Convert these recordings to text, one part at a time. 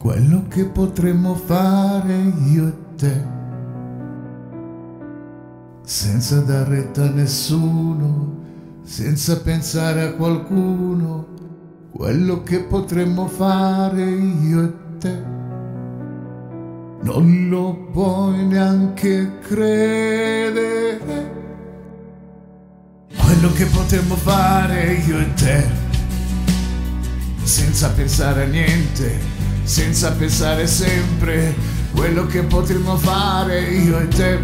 quello che potremmo fare io e te, senza dar retta a nessuno, senza pensare a qualcuno, quello che potremmo fare io e te. Non lo puoi neanche credere. Quello che potremmo fare io e te, senza pensare a niente, senza pensare sempre quello che potremmo fare io e te.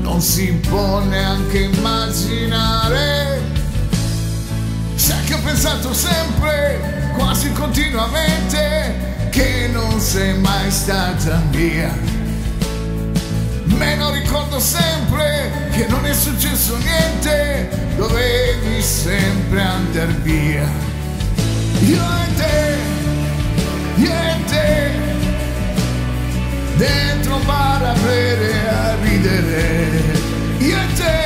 Non si può neanche immaginare. Sai che ho pensato sempre, quasi continuamente, che non sei mai stata mia. Me lo ricordo sempre che non è successo niente, dovevi sempre andare via. Io e te dentro bar a bere a ridere. Io e te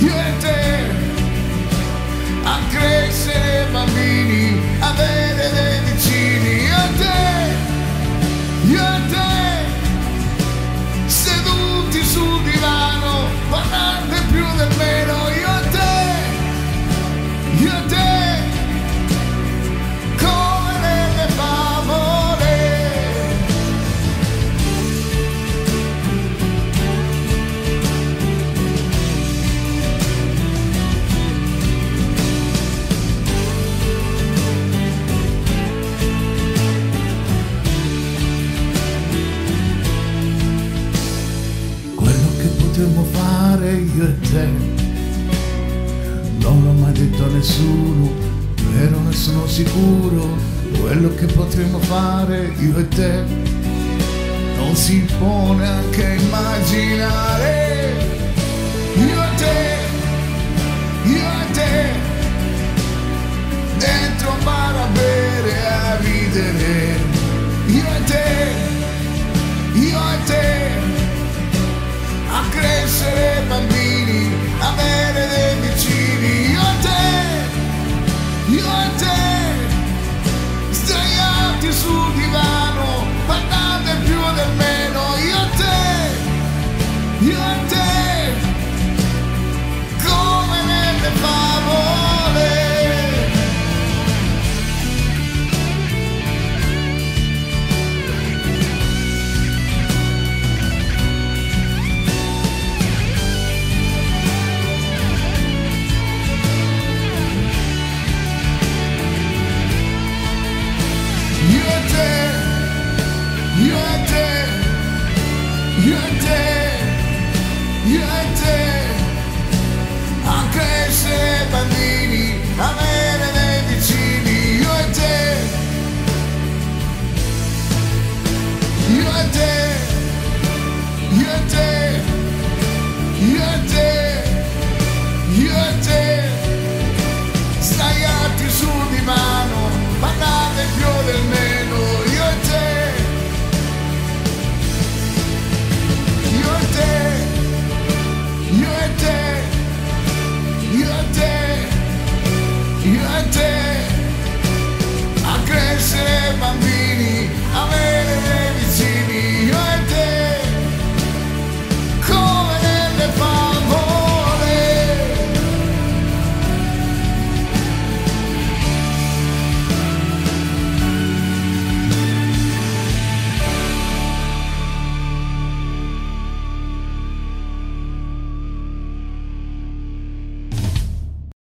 io e te potremmo fare io e te. Non l'ho mai detto a nessuno, però ne sono sicuro, quello che potremmo fare io e te. Non si può neanche You're dead. You're dead.